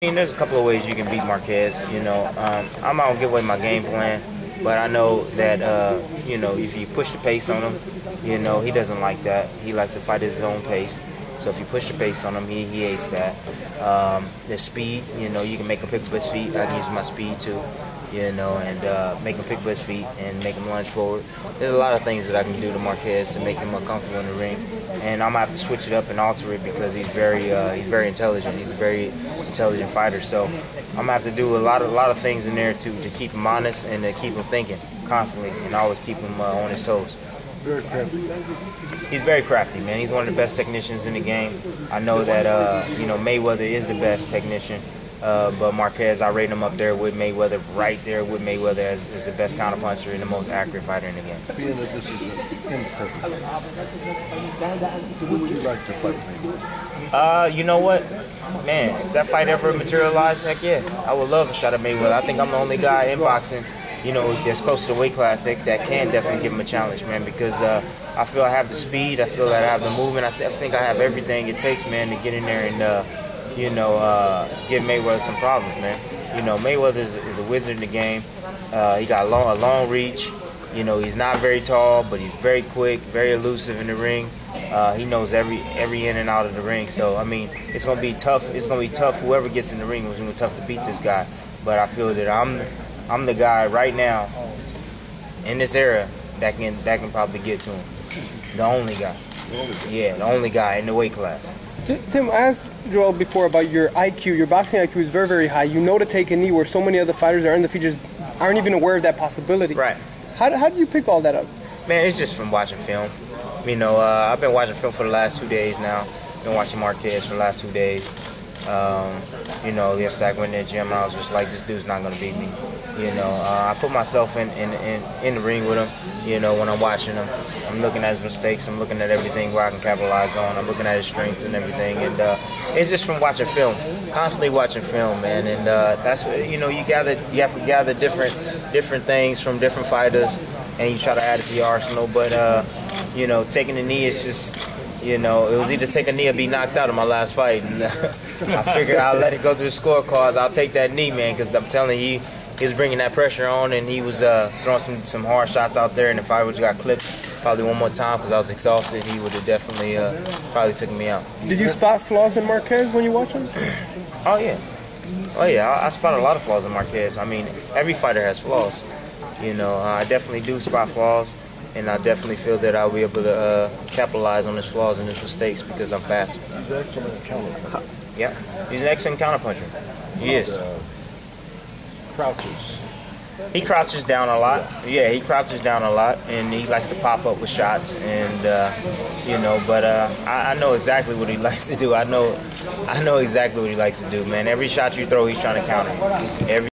I mean, there's a couple of ways you can beat Marquez. You know, um, I'm not gonna give away my game plan, but I know that uh, you know if you push the pace on him, you know he doesn't like that. He likes to fight his own pace. So if you push the pace on him, he, he hates that. Um, the speed, you know, you can make him pick up his feet. I can use my speed too, you know, and uh, make him pick up his feet and make him lunge forward. There's a lot of things that I can do to Marquez to make him more comfortable in the ring, and I'm gonna have to switch it up and alter it because he's very uh, he's very intelligent. He's a very intelligent fighter. So I'm gonna have to do a lot of a lot of things in there to to keep him honest and to keep him thinking constantly and always keep him uh, on his toes. Very crafty. He's very crafty, man. He's one of the best technicians in the game. I know that uh, you know Mayweather is the best technician, uh, but Marquez, I rate him up there with Mayweather, right there with Mayweather as, as the best counterpuncher and the most accurate fighter in the game. Being that this is imperfect, who would you like to fight Mayweather? Uh, you know what, man? If that fight ever materialized, heck yeah, I would love a shot at Mayweather. I think I'm the only guy in boxing you know, that's close to the weight class that, that can definitely give him a challenge, man, because uh, I feel I have the speed, I feel that I have the movement, I, th- I think I have everything it takes, man, to get in there and, uh, you know, uh, give Mayweather some problems, man. You know, Mayweather is, is a wizard in the game. Uh, he got a long, a long reach. You know, he's not very tall, but he's very quick, very elusive in the ring. Uh, he knows every every in and out of the ring. So I mean, it's gonna be tough. It's gonna be tough. Whoever gets in the ring is gonna be tough to beat this guy. But I feel that I'm I'm the guy right now in this era that can that can probably get to him. The only guy. Yeah, the only guy in the weight class. Tim, I asked Joel before about your IQ. Your boxing IQ is very, very high. You know to take a knee where so many other fighters are in the features aren't even aware of that possibility. Right. How, how do you pick all that up? Man, it's just from watching film. You know, uh, I've been watching film for the last two days now. Been watching Marquez for the last two days. Um, you know, yesterday I went in the gym and I was just like, this dude's not gonna beat me. You know, uh, I put myself in, in, in, in, the ring with him, you know, when I'm watching him. I'm looking at his mistakes, I'm looking at everything where I can capitalize on, I'm looking at his strengths and everything. And uh, it's just from watching film, constantly watching film, man. And uh, that's, you know, you gather, you have to gather different, different things from different fighters and you try to add it to your arsenal. But, uh, you know, taking the knee is just, you know, it was either take a knee or be knocked out in my last fight. And I figured I'll let it go through the scorecards. I'll take that knee, man, because I'm telling you, he was bringing that pressure on, and he was uh, throwing some, some hard shots out there. And if I would have got clipped probably one more time because I was exhausted, he would have definitely uh, probably took me out. Did you spot flaws in Marquez when you watch him? oh yeah, oh yeah. I, I spot a lot of flaws in Marquez. I mean, every fighter has flaws. You know, uh, I definitely do spot flaws, and I definitely feel that I'll be able to uh, capitalize on his flaws and his mistakes because I'm faster. He's excellent counter. Yeah, he's an excellent counterpuncher. He is. Crouches. He crouches down a lot. Yeah, he crouches down a lot, and he likes to pop up with shots, and uh, you know. But uh, I, I, know exactly what he likes to do. I know, I know exactly what he likes to do, man. Every shot you throw, he's trying to counter. Every